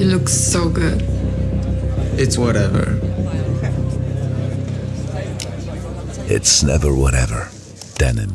You look so good. It's whatever. It's never whatever. Denim.